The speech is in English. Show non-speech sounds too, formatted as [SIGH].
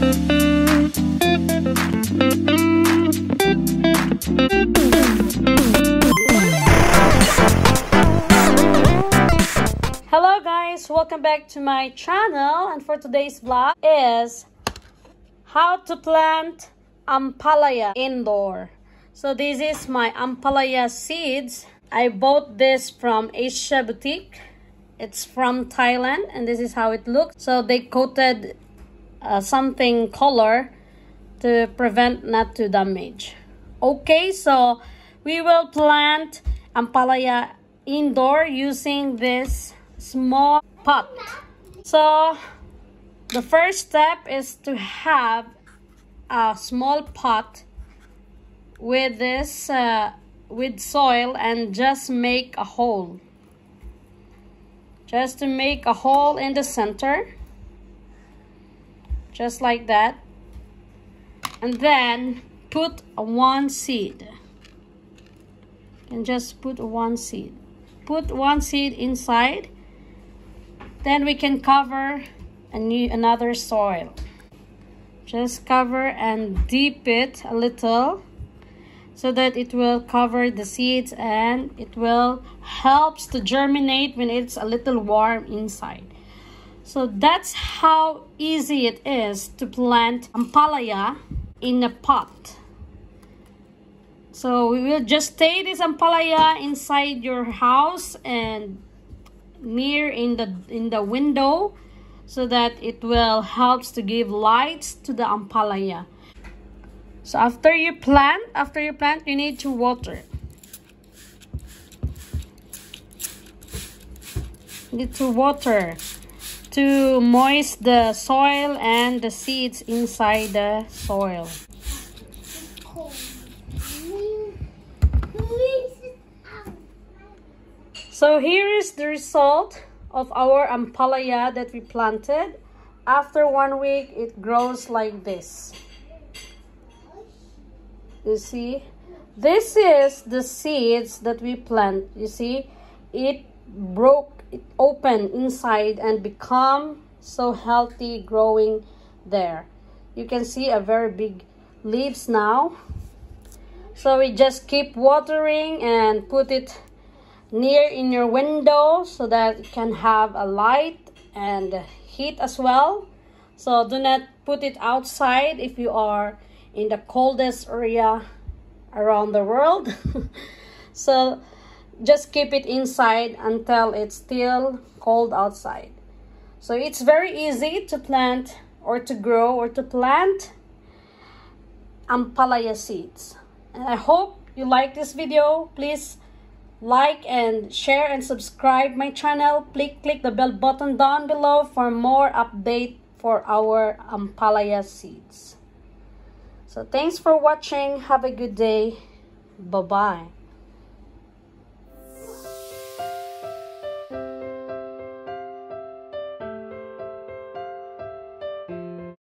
Hello guys, welcome back to my channel and for today's vlog is how to plant ampalaya indoor. So this is my ampalaya seeds. I bought this from Asia Boutique. It's from Thailand and this is how it looks. So they coated uh, something color to prevent not to damage. Okay, so we will plant ampalaya indoor using this small pot. So the first step is to have a small pot with this uh, with soil and just make a hole. Just to make a hole in the center. Just like that. And then put one seed. And just put one seed. Put one seed inside then we can cover a new another soil. Just cover and dip it a little so that it will cover the seeds and it will helps to germinate when it's a little warm inside. So that's how easy it is to plant ampalaya in a pot. So we will just stay this ampalaya inside your house and near in the in the window so that it will helps to give lights to the ampalaya. So after you plant after you plant you need to water you need to water to moist the soil and the seeds inside the soil So here is the result of our ampalaya that we planted. After one week, it grows like this. You see? This is the seeds that we plant. You see? It broke, it opened inside and become so healthy growing there. You can see a very big leaves now. So we just keep watering and put it near in your window so that it can have a light and heat as well so do not put it outside if you are in the coldest area around the world [LAUGHS] so just keep it inside until it's still cold outside. So it's very easy to plant or to grow or to plant ampalaya seeds. And i hope you like this video. Please like and share and subscribe my channel. Please click the bell button down below for more update for our ampalaya seeds. So thanks for watching. Have a good day. Bye bye